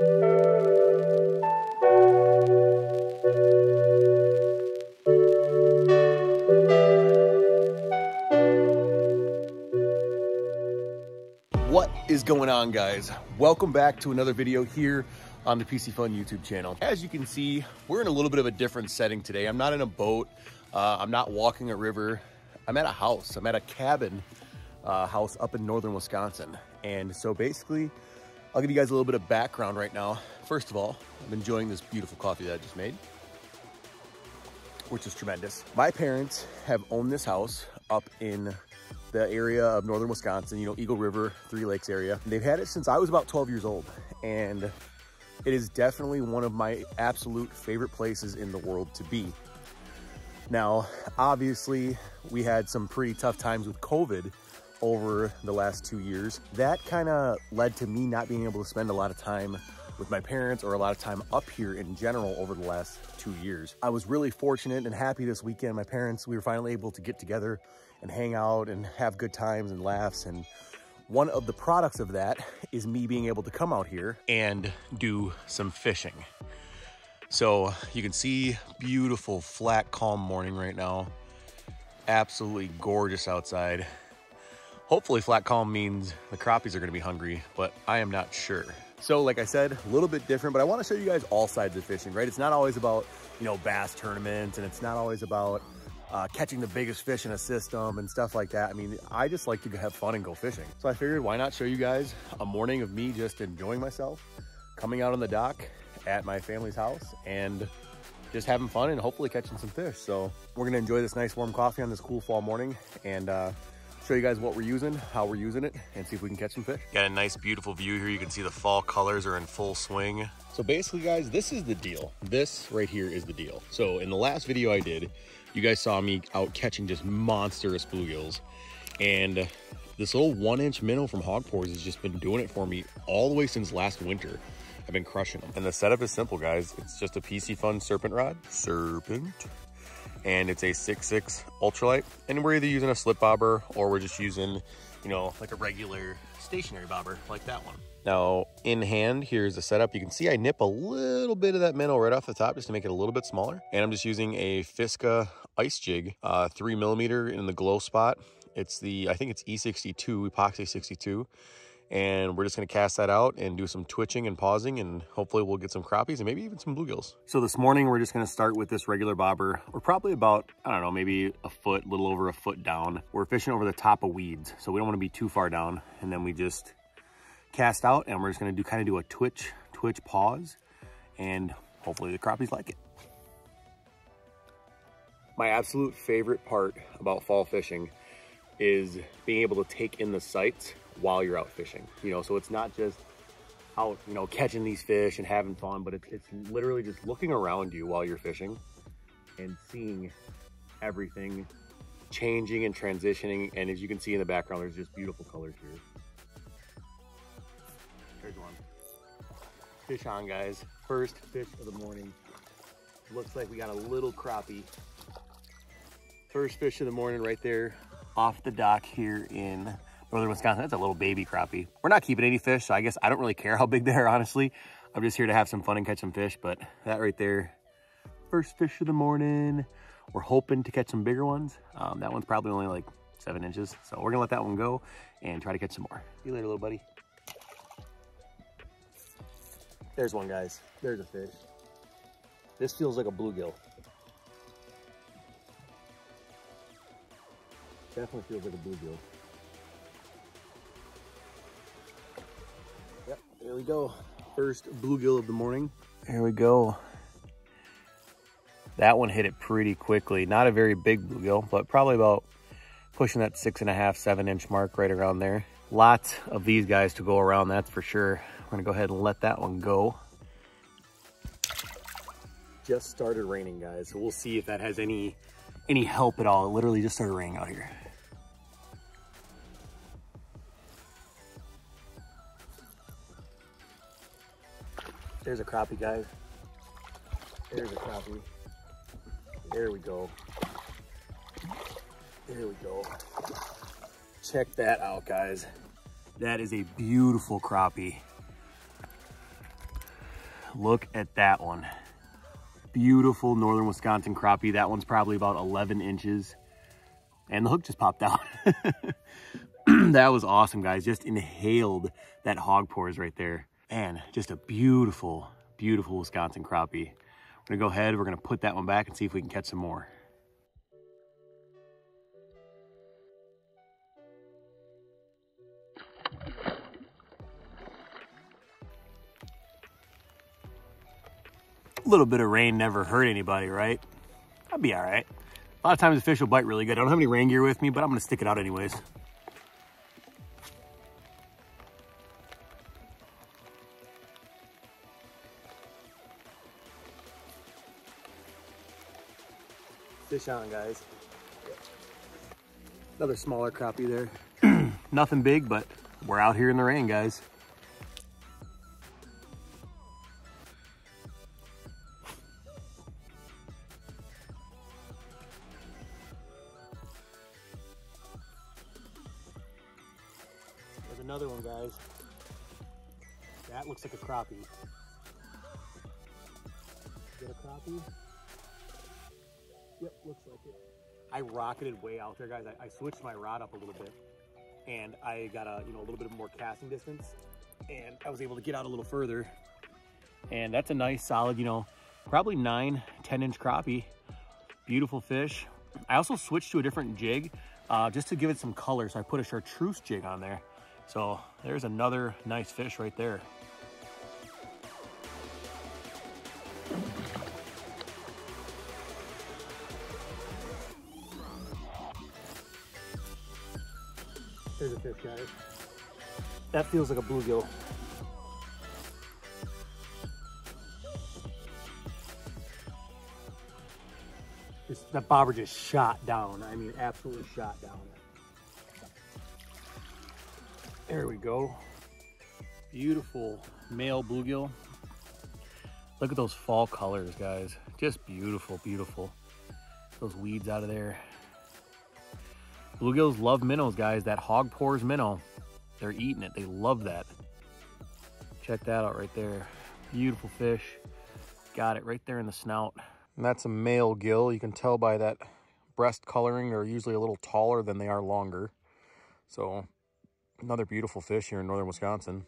What is going on guys? Welcome back to another video here on the Piscifun YouTube channel. As you can see, we're in a little bit of a different setting today. I'm not in a boat. Uh, I'm not walking a river. I'm at a house. I'm at a cabin uh, house up in northern Wisconsin. And so basically, I'll give you guys a little bit of background right now. First of all, I'm enjoying this beautiful coffee that I just made, which is tremendous. My parents have owned this house up in the area of northern Wisconsin, you know, Eagle River, Three Lakes area. They've had it since I was about 12 years old. And it is definitely one of my absolute favorite places in the world to be. Now, obviously, we had some pretty tough times with COVID over the last two years. That kind of led to me not being able to spend a lot of time with my parents or a lot of time up here in general over the last two years. I was really fortunate and happy this weekend. My parents, we were finally able to get together and hang out and have good times and laughs. And one of the products of that is me being able to come out here and do some fishing. So you can see beautiful, flat, calm morning right now. Absolutely gorgeous outside. Hopefully flat calm means the crappies are gonna be hungry, but I am not sure. So like I said, a little bit different, but I wanna show you guys all sides of fishing, right? It's not always about, you know, bass tournaments and it's not always about uh, catching the biggest fish in a system and stuff like that. I mean, I just like to have fun and go fishing. So I figured why not show you guys a morning of me just enjoying myself, coming out on the dock at my family's house and just having fun and hopefully catching some fish. So we're gonna enjoy this nice warm coffee on this cool fall morning and uh, show you guys what we're using, how we're using it, and see if we can catch some fish. Got a nice, beautiful view here. You can see the fall colors are in full swing. So basically, guys, this is the deal. This right here is the deal. So in the last video I did, you guys saw me out catching just monstrous bluegills. And this little one inch minnow from Hawg Pours has just been doing it for me all the way since last winter. I've been crushing them. And the setup is simple, guys. It's just a Piscifun serpent rod. Serpent and it's a 6.6 ultralight. And we're either using a slip bobber or we're just using, you know, like a regular stationary bobber like that one. Now, in hand, here's the setup. You can see I nip a little bit of that minnow right off the top just to make it a little bit smaller. And I'm just using a Fiska ice jig, uh, three millimeter in the glow spot. It's the, I think it's E62, epoxy 62 and we're just gonna cast that out and do some twitching and pausing and hopefully we'll get some crappies and maybe even some bluegills. So this morning we're just gonna start with this regular bobber. We're probably about, I don't know, maybe a foot, a little over a foot down. We're fishing over the top of weeds, so we don't wanna be too far down. And then we just cast out and we're just gonna do kind of do a twitch, twitch pause and hopefully the crappies like it. My absolute favorite part about fall fishing is being able to take in the sights while you're out fishing. You know, so it's not just out, you know, catching these fish and having fun, but it's, it's literally just looking around you while you're fishing and seeing everything changing and transitioning. And as you can see in the background, there's just beautiful colors here. There's one. Fish on, guys. First fish of the morning. Looks like we got a little crappie. First fish of the morning right there off the dock here in northern Wisconsin. That's a little baby crappie. We're not keeping any fish, so I guess I don't really care how big they are, honestly. I'm just here to have some fun and catch some fish, but that right there, first fish of the morning. We're hoping to catch some bigger ones. Um, that one's probably only like seven inches, so we're gonna let that one go and try to catch some more. See you later, little buddy. There's one, guys. There's a fish. This feels like a bluegill. Definitely feels like a bluegill. We go. First bluegill of the morning. Here we go. That one hit it pretty quickly. Not a very big bluegill, but probably about pushing that six and a half, seven inch mark right around there. Lots of these guys to go around, that's for sure. We're gonna go ahead and let that one go. Just started raining, guys, so we'll see if that has any any help at all. It literally just started raining out here. There's a crappie, guys. There's a crappie. There we go. There we go. Check that out, guys. That is a beautiful crappie. look at that one. Beautiful northern Wisconsin crappie. That one's probably about 11 inches. And the hook just popped out. that was awesome, guys. Just inhaled that Hawg Pours right there. And just a beautiful, beautiful Wisconsin crappie. We're gonna go ahead, we're gonna put that one back and see if we can catch some more. A little bit of rain never hurt anybody, right? I'll be all right. A lot of times the fish will bite really good. I don't have any rain gear with me, but I'm gonna stick it out anyways. Fish on, guys. Another smaller crappie there. Nothing big, but we're out here in the rain, guys. There's another one, guys. That looks like a crappie. That a crappie? Yep, looks like it. I rocketed way out there, guys. I, I, switched my rod up a little bit, and I got a you know a little bit more casting distance, and I was able to get out a little further. And that's a nice, solid, you know, probably nine, 10 inch crappie. Beautiful fish. I also switched to a different jig uh, just to give it some color. So I put a chartreuse jig on there. So there's another nice fish right there. There's a fish, guys. That feels like a bluegill. That bobber just shot down. I mean, absolutely shot down. There we go. Beautiful male bluegill. Look at those fall colors, guys. Just beautiful, beautiful. Those weeds out of there. Bluegills love minnows, guys. That Hawg Pours minnow. They're eating it. They love that. Check that out right there. Beautiful fish. Got it right there in the snout. And that's a male gill. You can tell by that breast coloring. They're usually a little taller than they are longer. So another beautiful fish here in northern Wisconsin.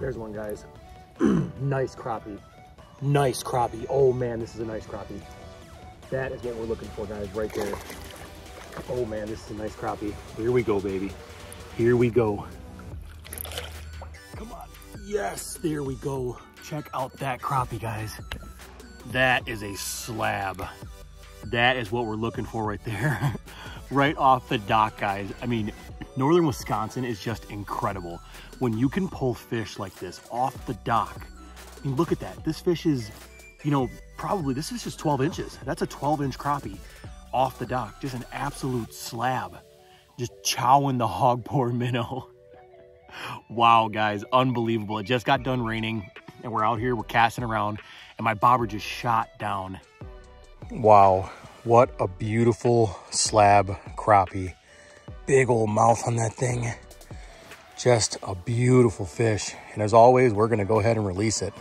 There's one, guys. nice crappie. Nice crappie. Oh man, this is a nice crappie. That is what we're looking for, guys, right there. Oh man, this is a nice crappie. Here we go, baby. Here we go. Come on. Yes, there we go. Check out that crappie, guys. That is a slab. That is what we're looking for right there. right off the dock, guys. I mean, northern Wisconsin is just incredible. When you can pull fish like this off the dock, I mean, look at that. This fish is, you know, probably, this is just 12 inches. That's a 12 inch crappie off the dock. Just an absolute slab. Just chowing the Hawg Pour minnow. wow, guys, unbelievable. It just got done raining and we're out here, we're casting around and my bobber just shot down. Wow, what a beautiful slab crappie. Big old mouth on that thing. Just a beautiful fish. And as always, we're gonna go ahead and release it.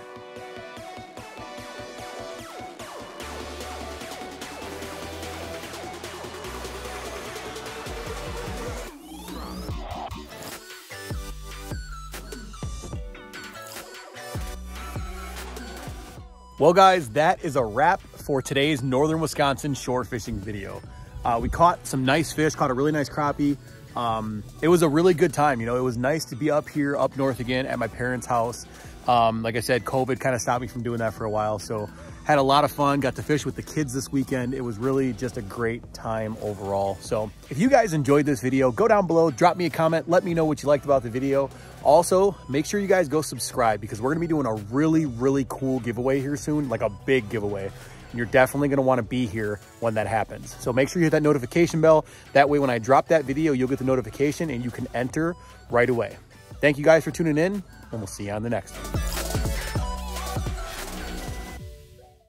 Well, guys, that is a wrap for today's Northern Wisconsin shore fishing video. Uh, we caught some nice fish, caught a really nice crappie. Um, it was a really good time. You know, it was nice to be up here, up north again at my parents' house. Um, like I said, COVID kind of stopped me from doing that for a while. So had a lot of fun, got to fish with the kids this weekend. It was really just a great time overall. So if you guys enjoyed this video, go down below, drop me a comment, let me know what you liked about the video. Also, make sure you guys go subscribe because we're gonna be doing a really, really cool giveaway here soon, like a big giveaway. You're definitely gonna wanna be here when that happens. So make sure you hit that notification bell. That way when I drop that video, you'll get the notification and you can enter right away. Thank you guys for tuning in and we'll see you on the next one.